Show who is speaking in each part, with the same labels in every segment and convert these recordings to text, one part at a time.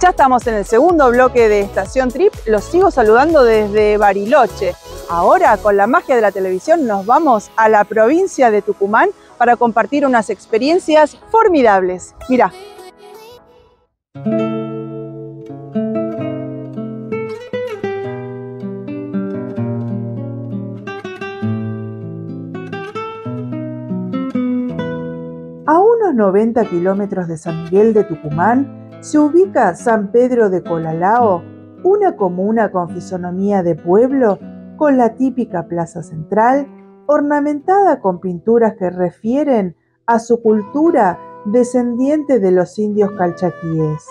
Speaker 1: Ya estamos en el segundo bloque de Estación Trip. Los sigo saludando desde Bariloche. Ahora, con la magia de la televisión, nos vamos a la provincia de Tucumán para compartir unas experiencias formidables. Mira. A unos 90 kilómetros de San Miguel de Tucumán se ubica San Pedro de Colalao, una comuna con fisonomía de pueblo, con la típica plaza central, ornamentada con pinturas que refieren a su cultura descendiente de los indios calchaquíes.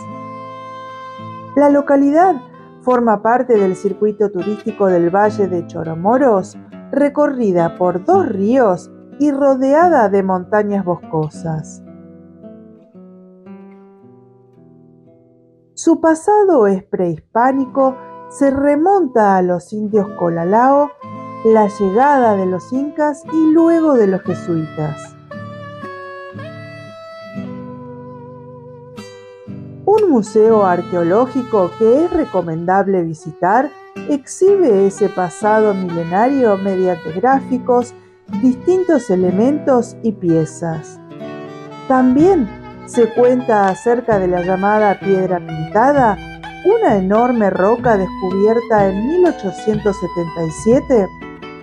Speaker 1: La localidad forma parte del circuito turístico del Valle de Choromoros, recorrida por dos ríos y rodeada de montañas boscosas. Su pasado es prehispánico, se remonta a los indios Colalao, la llegada de los incas y luego de los jesuitas. Un museo arqueológico que es recomendable visitar exhibe ese pasado milenario mediante gráficos, distintos elementos y piezas. También se cuenta acerca de la llamada piedra pintada, una enorme roca descubierta en 1877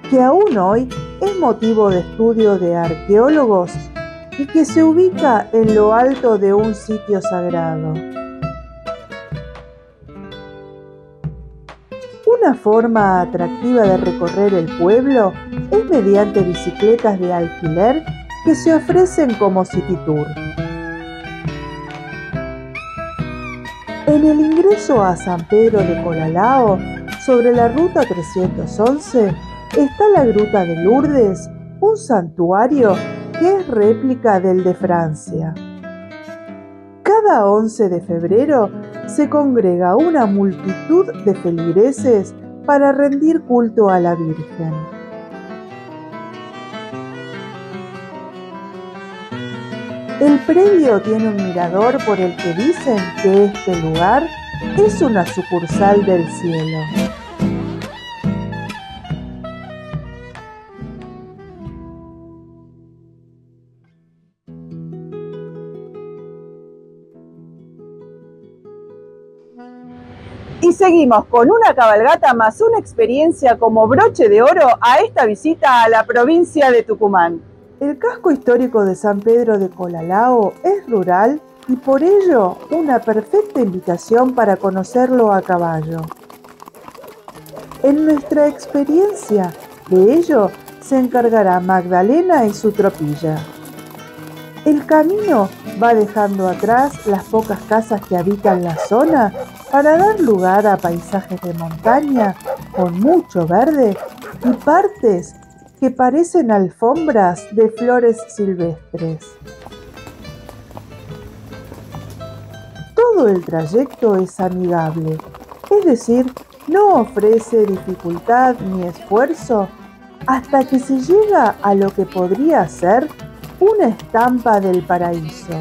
Speaker 1: que aún hoy es motivo de estudio de arqueólogos y que se ubica en lo alto de un sitio sagrado. Una forma atractiva de recorrer el pueblo es mediante bicicletas de alquiler que se ofrecen como city tour. En el ingreso a San Pedro de Colalao, sobre la ruta 311, está la Gruta de Lourdes, un santuario que es réplica del de Francia. Cada 11 de febrero se congrega una multitud de feligreses para rendir culto a la Virgen. El predio tiene un mirador por el que dicen que este lugar es una sucursal del cielo. Y seguimos con una cabalgata más una experiencia como broche de oro a esta visita a la provincia de Tucumán. El casco histórico de San Pedro de Colalao es rural y por ello una perfecta invitación para conocerlo a caballo. En nuestra experiencia de ello se encargará Magdalena y su tropilla. El camino va dejando atrás las pocas casas que habitan la zona para dar lugar a paisajes de montaña con mucho verde y partes que parecen alfombras de flores silvestres. Todo el trayecto es amigable, es decir, no ofrece dificultad ni esfuerzo hasta que se llega a lo que podría ser una estampa del paraíso,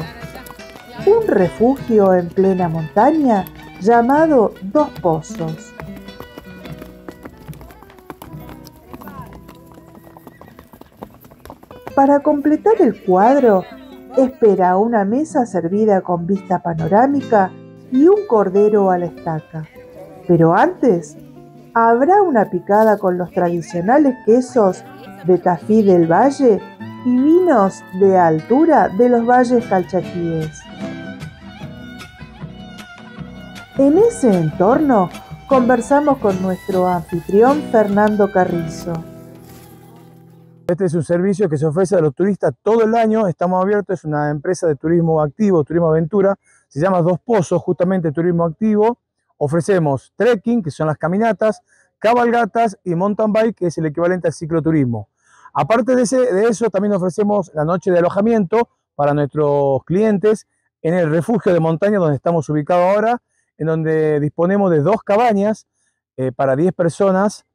Speaker 1: un refugio en plena montaña llamado Dos Pozos. Para completar el cuadro, espera una mesa servida con vista panorámica y un cordero a la estaca. Pero antes, habrá una picada con los tradicionales quesos de Tafí del Valle y vinos de altura de los valles calchaquíes. En ese entorno conversamos con nuestro anfitrión Fernando Carrizo.
Speaker 2: Este es un servicio que se ofrece a los turistas todo el año, estamos abiertos, es una empresa de turismo activo, turismo aventura, se llama Dos Pozos, justamente turismo activo. Ofrecemos trekking, que son las caminatas, cabalgatas y mountain bike, que es el equivalente al cicloturismo. Aparte de, eso, también ofrecemos la noche de alojamiento para nuestros clientes en el refugio de montaña donde estamos ubicados ahora, en donde disponemos de dos cabañas eh, para 10 personas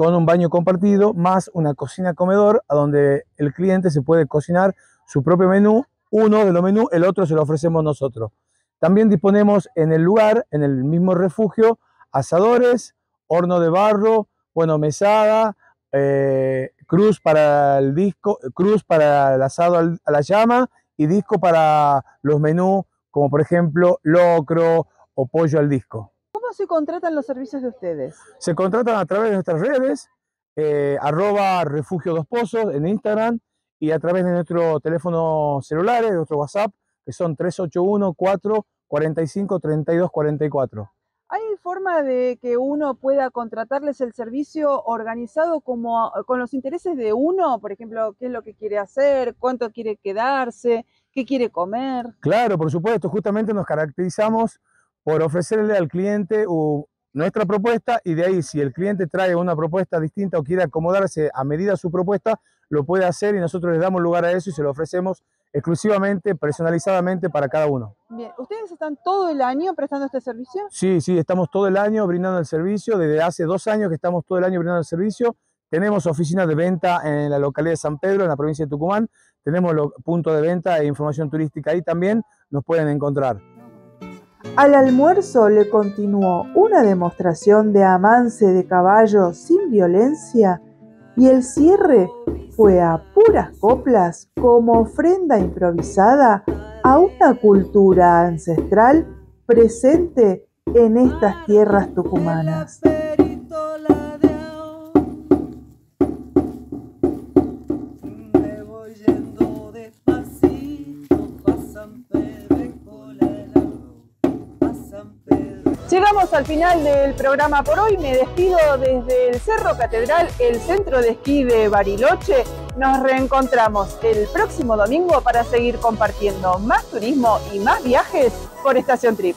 Speaker 2: con un baño compartido, más una cocina comedor, a donde el cliente se puede cocinar su propio menú, uno de los menús, el otro se lo ofrecemos nosotros. También disponemos en el lugar, en el mismo refugio, asadores, horno de barro, bueno, mesada, eh, cruz para el disco, cruz para el asado a la llama y disco para los menús, como por ejemplo locro o pollo al disco.
Speaker 1: ¿Cómo se contratan los servicios de ustedes?
Speaker 2: Se contratan a través de nuestras redes, eh, arroba refugio dos pozos en Instagram y a través de nuestro teléfono celulares, de nuestro WhatsApp, que son 381 4 45 32 44.
Speaker 1: ¿Hay forma de que uno pueda contratarles el servicio organizado como con los intereses de uno? Por ejemplo, qué es lo que quiere hacer, cuánto quiere quedarse, qué quiere comer.
Speaker 2: Claro, por supuesto, justamente nos caracterizamos por ofrecerle al cliente nuestra propuesta y de ahí si el cliente trae una propuesta distinta o quiere acomodarse a medida de su propuesta, lo puede hacer y nosotros le damos lugar a eso y se lo ofrecemos exclusivamente, personalizadamente para cada uno.
Speaker 1: Bien, ¿ustedes están todo el año prestando este servicio?
Speaker 2: Sí, sí, estamos todo el año brindando el servicio, desde hace dos años que estamos todo el año brindando el servicio. Tenemos oficinas de venta en la localidad de San Pedro, en la provincia de Tucumán. Tenemos puntos de venta e información turística ahí también, nos pueden encontrar.
Speaker 1: Al almuerzo le continuó una demostración de amance de caballo sin violencia y el cierre fue a puras coplas como ofrenda improvisada a una cultura ancestral presente en estas tierras tucumanas. Llegamos al final del programa por hoy. Me despido desde el Cerro Catedral, el centro de esquí de Bariloche. Nos reencontramos el próximo domingo para seguir compartiendo más turismo y más viajes por Estación Trip.